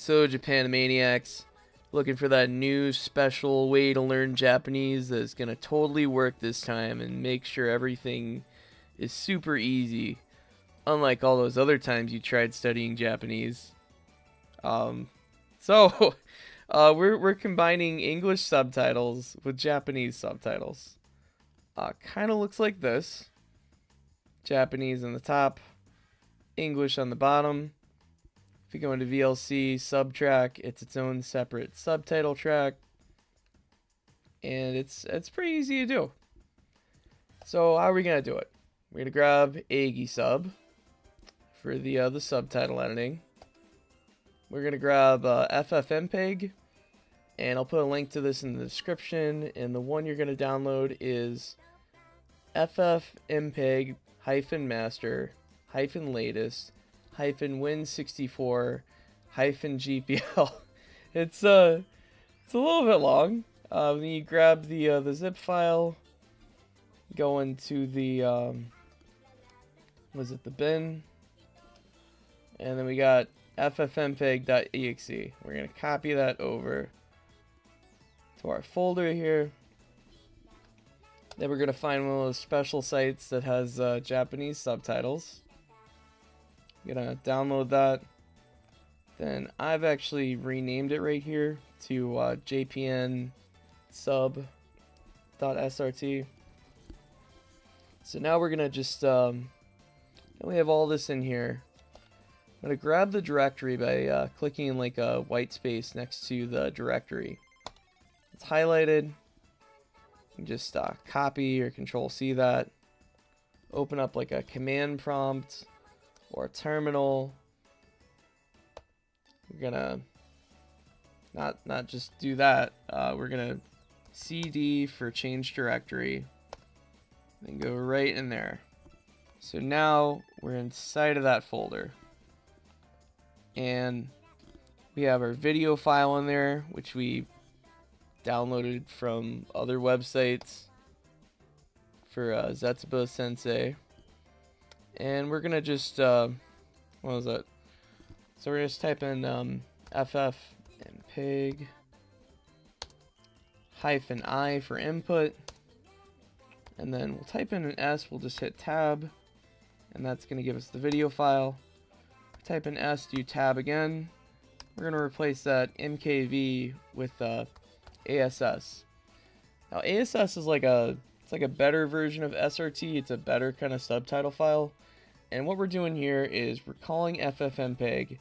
So Japanimaniacs, looking for that new special way to learn Japanese that's gonna totally work this time and make sure everything is super easy. Unlike all those other times you tried studying Japanese. Um, so uh, we're we're combining English subtitles with Japanese subtitles. Uh, kind of looks like this. Japanese on the top, English on the bottom. If you go into VLC subtrack, it's its own separate subtitle track. And it's it's pretty easy to do. So how are we gonna do it? We're gonna grab Aegisub for the uh, the subtitle editing. We're gonna grab uh, FFmpeg, and I'll put a link to this in the description. And the one you're gonna download is FFmpeg hyphen master hyphen latest hyphen win64 hyphen GPL. it's uh it's a little bit long. Uh, then you grab the uh, the zip file, go into the um, was it the bin, and then we got ffmpeg.exe. We're gonna copy that over to our folder here. Then we're gonna find one of those special sites that has uh, Japanese subtitles. Gonna download that. Then I've actually renamed it right here to uh, JPN sub.srt. So now we're gonna just um, we have all this in here. I'm gonna grab the directory by uh, clicking in like a white space next to the directory. It's highlighted. Just uh, copy or control C that. Open up like a command prompt or terminal. We're gonna not not just do that. Uh, we're gonna CD for change directory and go right in there. So now we're inside of that folder. And we have our video file in there, which we downloaded from other websites for uh, Sensei. And we're gonna just, uh, what was that? So we're gonna just type in um, FF and pig hyphen I for input. And then we'll type in an S, we'll just hit tab. And that's gonna give us the video file. Type in S, do tab again. We're gonna replace that MKV with uh, ASS. Now ASS is like a it's like a better version of SRT. It's a better kind of subtitle file. And what we're doing here is we're calling FFmpeg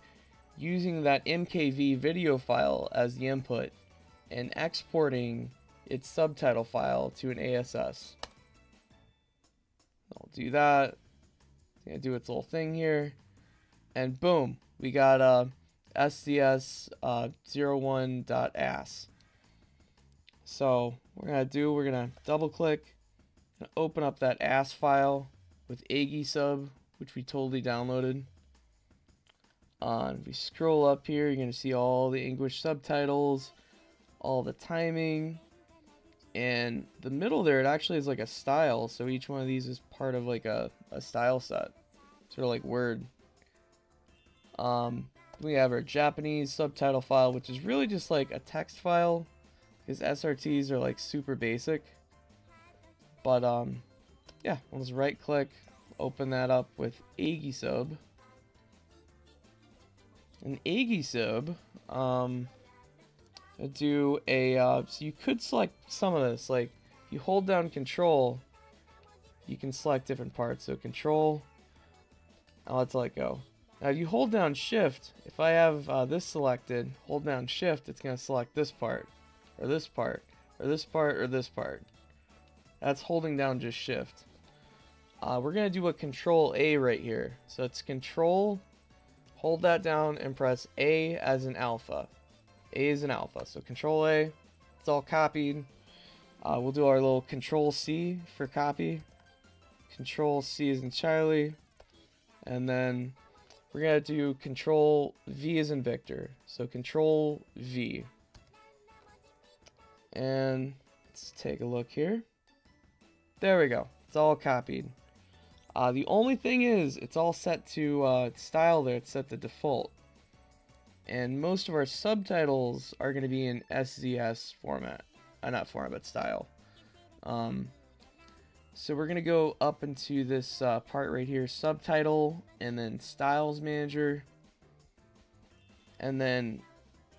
using that MKV video file as the input and exporting its subtitle file to an ASS. I'll do that. It's gonna do its little thing here. And boom, we got uh, SZS uh, 01.as. So we're gonna do, we're gonna double click, and open up that ass file with Aegisub, which we totally downloaded. Uh, if we scroll up here, you're gonna see all the English subtitles, all the timing, and the middle there, it actually is like a style. So each one of these is part of like a, a style set, sort of like Word. Um, we have our Japanese subtitle file, which is really just like a text file because SRTs are like super basic. But um, yeah, let's right click, open that up with Aegisub. And Aegisub, um, do a, uh, so you could select some of this, like, if you hold down control, you can select different parts. So control, I'll let's let go. Now you hold down shift, if I have uh, this selected, hold down shift, it's going to select this part or this part, or this part, or this part. That's holding down just shift. Uh, we're going to do a control A right here. So it's control, hold that down, and press A as an alpha. A is an alpha. So control A, it's all copied. Uh, we'll do our little control C for copy. Control C is in Charlie. And then we're going to do control V is in Victor. So control V. And let's take a look here. There we go. It's all copied. Uh, the only thing is, it's all set to uh, style there. It's set to default. and most of our subtitles are going to be in SZS format, uh, not format, but style. Um, so we're going to go up into this uh, part right here, subtitle, and then styles manager. And then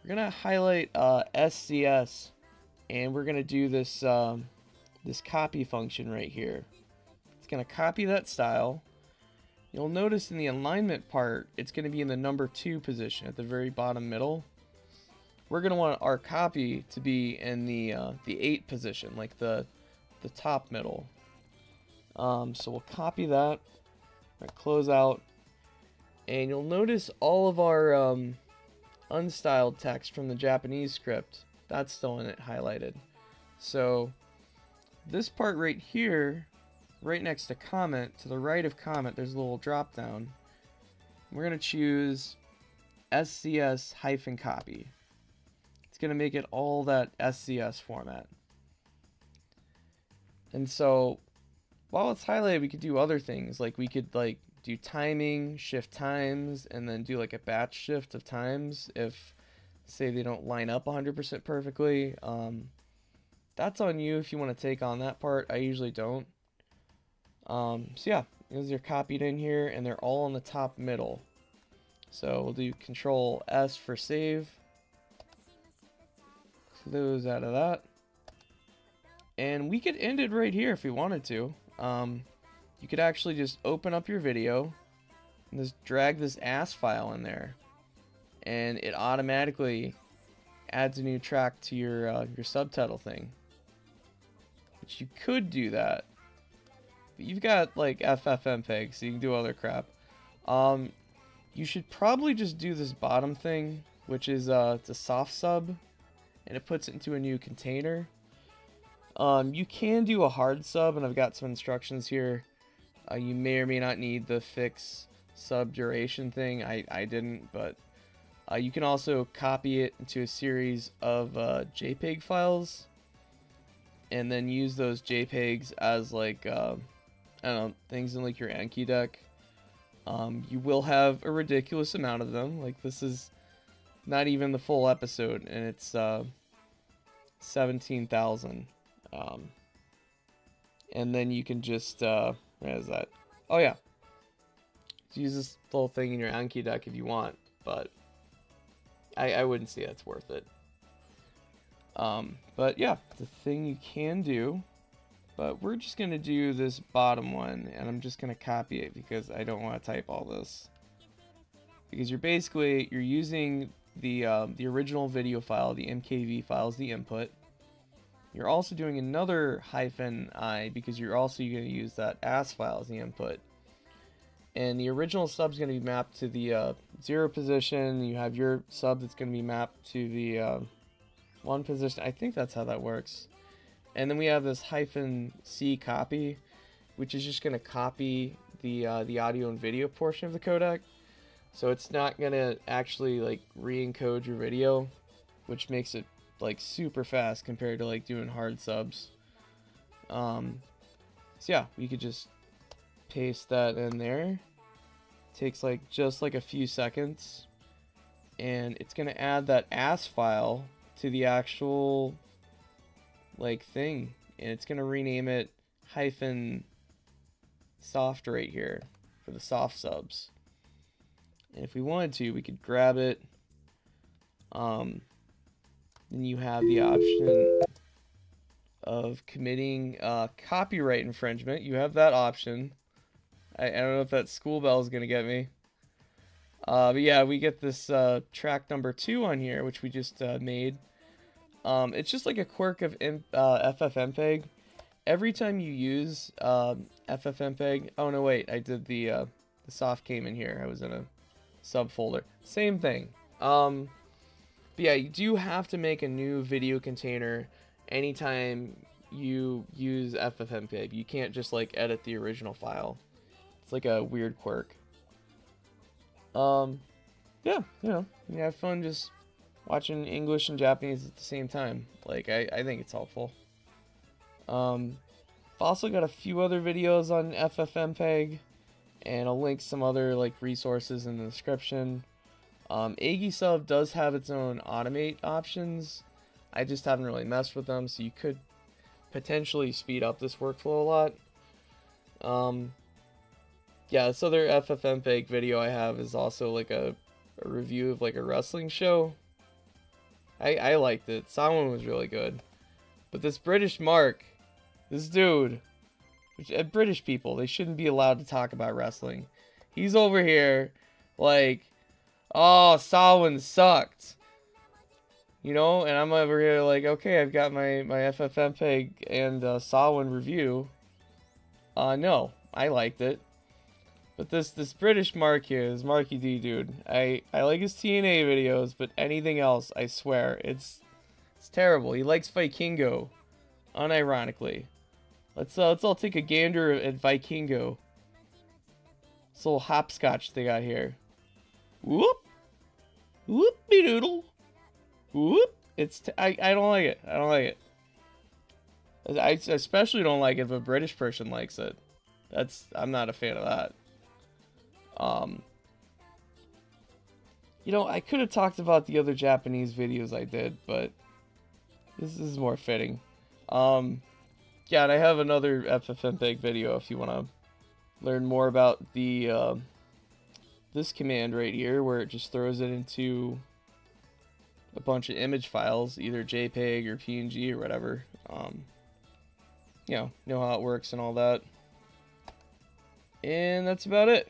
we're going to highlight uh, SZS, and we're going to do this, um, this copy function right here. It's going to copy that style. You'll notice in the alignment part, it's going to be in the number 2 position at the very bottom middle. We're going to want our copy to be in the uh, the 8 position, like the, the top middle. Um, so we'll copy that, close out, and you'll notice all of our um, unstyled text from the Japanese script, that's still in it highlighted. So this part right here right next to comment, to the right of comment, there's a little drop down. We're going to choose SZS hyphen copy. It's going to make it all that SZS format. And so while it's highlighted, we could do other things. Like we could like do timing, shift times, and then do like a batch shift of times if say they don't line up 100% perfectly. Um, that's on you if you want to take on that part. I usually don't. Um, so yeah, these are copied in here and they're all in the top middle. So we'll do control S for save. Close out of that. And we could end it right here if we wanted to. Um, you could actually just open up your video and just drag this ASS file in there. And it automatically adds a new track to your, uh, your subtitle thing. You could do that But you've got like FFmpeg, so you can do other crap. Um, you should probably just do this bottom thing, which is uh, it's a soft sub, and it puts it into a new container. Um, you can do a hard sub, and I've got some instructions here. Uh, you may or may not need the fix sub duration thing. I, I didn't, but uh, you can also copy it into a series of uh, JPEG files and then use those JPEGs as like uh, I don't know, things in like your Anki deck. Um, you will have a ridiculous amount of them. Like this is not even the full episode, and it's uh, seventeen thousand. Um, and then you can just uh, what is that? Oh yeah, use this little thing in your Anki deck if you want, but I I wouldn't say that's worth it. Um, but yeah, the thing you can do but we're just going to do this bottom one, and I'm just going to copy it because I don't want to type all this. Because you're basically, you're using the, um, the original video file, the MKV file as the input. You're also doing another hyphen i because you're also going to use that ASS file as the input. And the original sub is going to be mapped to the uh, zero position. You have your sub that's going to be mapped to the uh, one position. I think that's how that works. And then we have this hyphen C copy, which is just going to copy the uh, the audio and video portion of the codec. So it's not going to actually like re-encode your video, which makes it like super fast compared to like doing hard subs. Um, so yeah, we could just paste that in there. Takes like just like a few seconds. And it's going to add that ASS file to the actual like thing. And it's gonna rename it hyphen soft right here for the soft subs. And if we wanted to we could grab it. Um then you have the option of committing uh, copyright infringement. You have that option. I, I don't know if that school bell is gonna get me. Uh, but yeah we get this uh, track number two on here which we just uh, made um, it's just like a quirk of uh, FFmpeg. Every time you use um, FFmpeg, oh no wait, I did the uh, the soft came in here. I was in a subfolder. Same thing. Um, but yeah, you do have to make a new video container anytime you use FFmpeg. You can't just like edit the original file. It's like a weird quirk. Um, yeah, you know, you have fun just watching English and Japanese at the same time. Like, I, I think it's helpful. Um, I've also got a few other videos on FFmpeg, and I'll link some other, like, resources in the description. Um, Aegisub does have its own automate options. I just haven't really messed with them, so you could potentially speed up this workflow a lot. Um, yeah, this other FFmpeg video I have is also like a, a review of like a wrestling show. I, I liked it. Someone was really good. But this British Mark, this dude, which, uh, British people, they shouldn't be allowed to talk about wrestling. He's over here like, oh, Samhain sucked. You know, and I'm over here like, okay, I've got my, my FFmpeg and uh, review. Uh, no, I liked it. But this this British Mark here, this Marky D dude, I, I like his TNA videos, but anything else, I swear, it's it's terrible. He likes Vikingo, unironically. Let's uh, let's all take a gander at Vikingo. This little hopscotch they got here. Whoop, whoopie doodle, whoop. It's t I I don't like it. I don't like it. I especially don't like it if a British person likes it. That's I'm not a fan of that. Um, you know, I could have talked about the other Japanese videos I did, but this is more fitting. Um, yeah, and I have another FFmpeg video if you want to learn more about the uh, this command right here, where it just throws it into a bunch of image files, either JPEG or PNG or whatever. Um, you know, know how it works and all that. And that's about it.